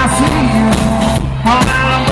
I feel all out